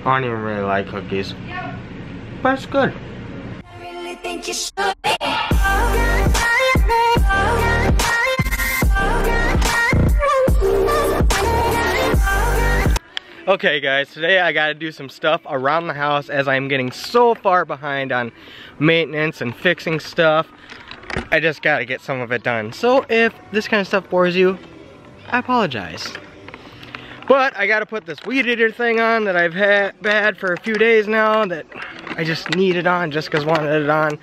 I don't even really like cookies. But it's good. Okay guys, today I gotta do some stuff around the house as I'm getting so far behind on maintenance and fixing stuff. I just gotta get some of it done. So if this kind of stuff bores you, I apologize. But I gotta put this weed eater thing on that I've had had for a few days now that I just need it on just cause wanted it on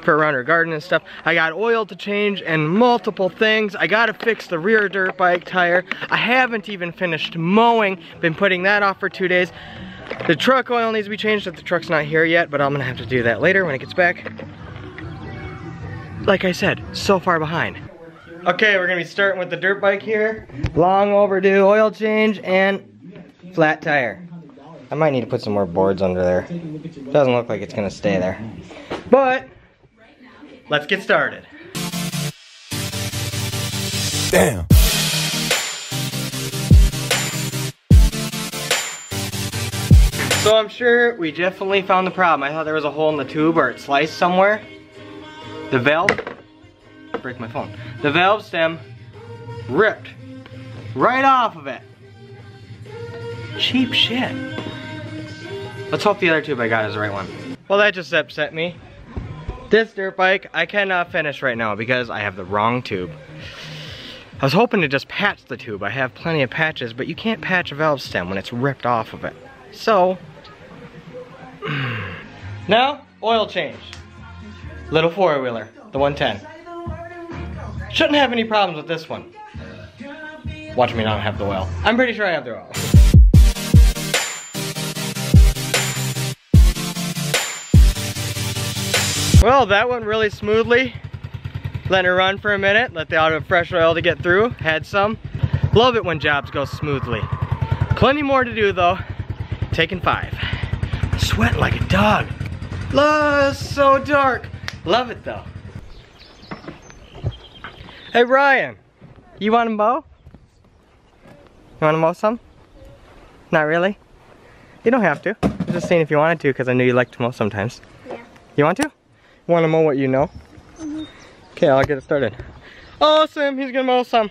for around our garden and stuff. I got oil to change and multiple things. I gotta fix the rear dirt bike tire. I haven't even finished mowing. Been putting that off for two days. The truck oil needs to be changed if the truck's not here yet, but I'm gonna have to do that later when it gets back. Like I said, so far behind. Okay, we're gonna be starting with the dirt bike here. Long overdue oil change and flat tire. I might need to put some more boards under there. Doesn't look like it's gonna stay there. But, let's get started. Damn. So I'm sure we definitely found the problem. I thought there was a hole in the tube or it sliced somewhere. The valve, break my phone. The valve stem ripped right off of it. Cheap shit. Let's hope the other tube I got is the right one. Well, that just upset me. This dirt bike, I cannot finish right now because I have the wrong tube. I was hoping to just patch the tube. I have plenty of patches, but you can't patch a valve stem when it's ripped off of it. So, now, oil change. Little four-wheeler, the 110. Shouldn't have any problems with this one. Watch me not have the oil. I'm pretty sure I have the oil. Well, that went really smoothly. Let it run for a minute, let the auto fresh oil to get through, had some. Love it when jobs go smoothly. Plenty more to do though. Taking five. Sweating like a dog. Oh, so dark. Love it though. Hey Ryan, you want to mow? You want to mow some? Not really? You don't have to. I'm just saying if you wanted to because I know you like to mow sometimes. Yeah. You want to? Want to mow what you know? Mm-hmm. Okay, I'll get it started. Awesome, he's gonna mow some.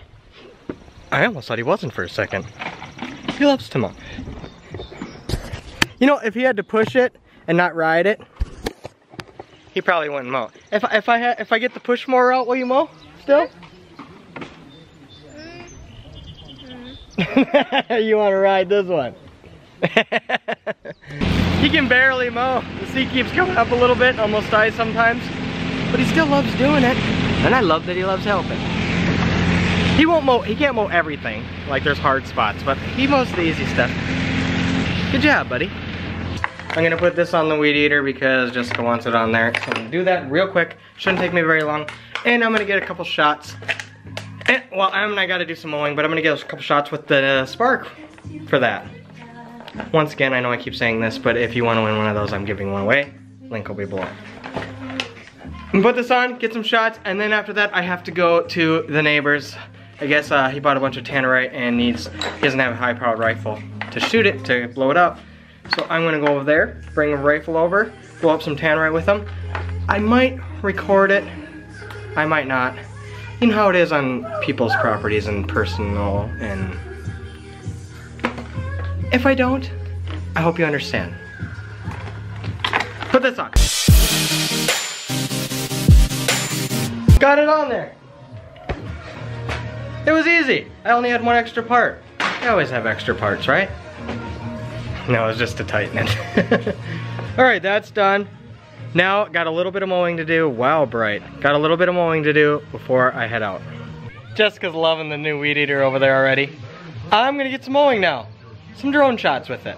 I almost thought he wasn't for a second. He loves to mow. You know, if he had to push it and not ride it, he probably wouldn't mow. If I, if I if I get the push mower out, will you mow still? you want to ride this one? he can barely mow. The seat keeps coming up a little bit, almost dies sometimes. But he still loves doing it. And I love that he loves helping. He won't mow, he can't mow everything. Like there's hard spots, but he mows the easy stuff. Good job, buddy. I'm gonna put this on the weed eater because Jessica wants it on there. So I'm gonna do that real quick. Shouldn't take me very long. And I'm gonna get a couple shots. And, well, I'm not gotta do some mowing, but I'm gonna get a couple shots with the spark for that. Once again, I know I keep saying this, but if you wanna win one of those, I'm giving one away. Link will be below. Put this on, get some shots, and then after that, I have to go to the neighbor's. I guess uh, he bought a bunch of tannerite and needs, he doesn't have a high-powered rifle to shoot it, to blow it up. So I'm gonna go over there, bring a rifle over, blow up some tannerite with him. I might record it, I might not. You know how it is on people's properties and personal and... If I don't, I hope you understand. Put this on. Got it on there. It was easy. I only had one extra part. I always have extra parts, right? No, it's just to tighten it. All right, that's done. Now, got a little bit of mowing to do. Wow, bright. Got a little bit of mowing to do before I head out. Jessica's loving the new weed eater over there already. I'm gonna get some mowing now. Some drone shots with it.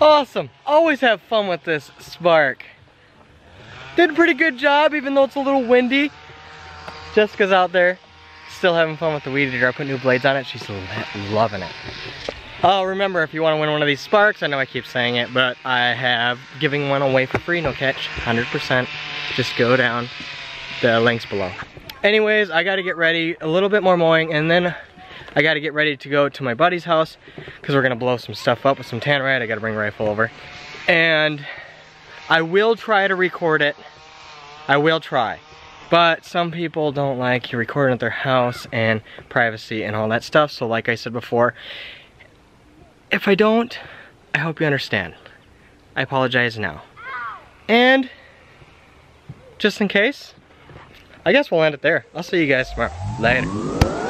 Awesome. Always have fun with this Spark. did a pretty good job, even though it's a little windy. Jessica's out there, still having fun with the weed eater. I put new blades on it. She's loving it. Oh, remember, if you want to win one of these sparks, I know I keep saying it, but I have giving one away for free, no catch, 100%. Just go down the links below. Anyways, I gotta get ready, a little bit more mowing, and then I gotta get ready to go to my buddy's house, because we're gonna blow some stuff up with some tannerite. I gotta bring rifle over. And I will try to record it. I will try. But some people don't like you recording at their house and privacy and all that stuff. So like I said before, if I don't, I hope you understand. I apologize now. And just in case, I guess we'll end it there. I'll see you guys tomorrow. Later.